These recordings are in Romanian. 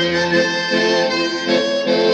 Thank you.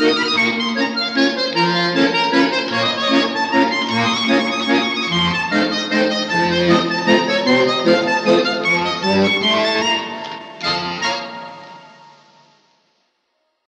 Thank